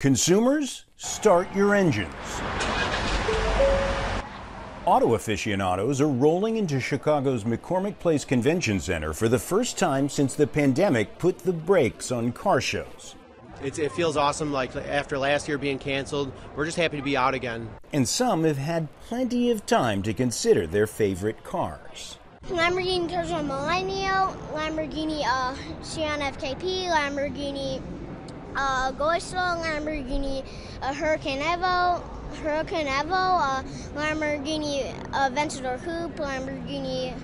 Consumers, start your engines. Auto aficionados are rolling into Chicago's McCormick Place Convention Center for the first time since the pandemic put the brakes on car shows. It's, it feels awesome. Like after last year being canceled, we're just happy to be out again. And some have had plenty of time to consider their favorite cars. Lamborghini Terzo Millennio, Lamborghini uh, Sian FKP, Lamborghini uh, Goiso, Lamborghini a Huracán Evo, Huracán Evo, a Lamborghini uh, Aventador Coupe, Lamborghini.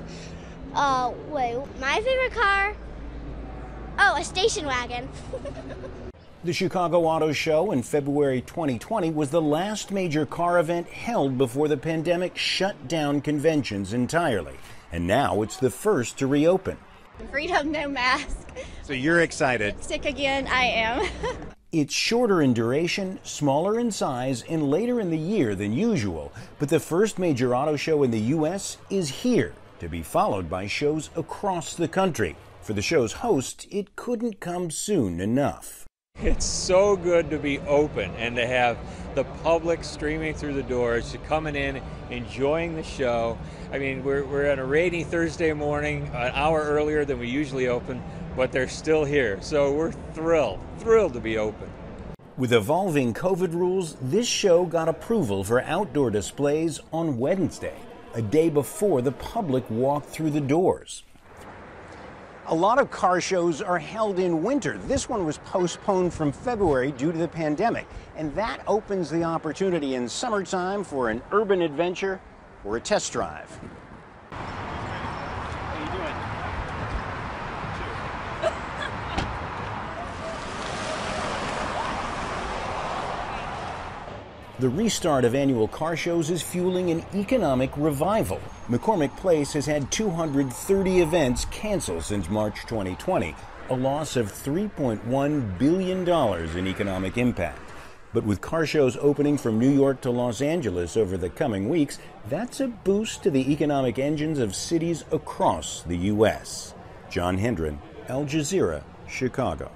Uh, wait, my favorite car? Oh, a station wagon. The Chicago Auto Show in February 2020 was the last major car event held before the pandemic shut down conventions entirely. And now it's the first to reopen. Freedom, no mask. So you're excited. Sick again, I am. It's shorter in duration, smaller in size, and later in the year than usual. But the first major auto show in the U.S. is here, to be followed by shows across the country. For the show's host, it couldn't come soon enough. It's so good to be open and to have the public streaming through the doors, coming in, enjoying the show. I mean, we're, we're on a rainy Thursday morning, an hour earlier than we usually open, but they're still here. So we're thrilled, thrilled to be open. With evolving COVID rules, this show got approval for outdoor displays on Wednesday, a day before the public walked through the doors. A lot of car shows are held in winter. This one was postponed from February due to the pandemic, and that opens the opportunity in summertime for an urban adventure or a test drive. The restart of annual car shows is fueling an economic revival. McCormick Place has had 230 events canceled since March 2020, a loss of $3.1 billion in economic impact. But with car shows opening from New York to Los Angeles over the coming weeks, that's a boost to the economic engines of cities across the U.S. John Hendren, Al Jazeera, Chicago.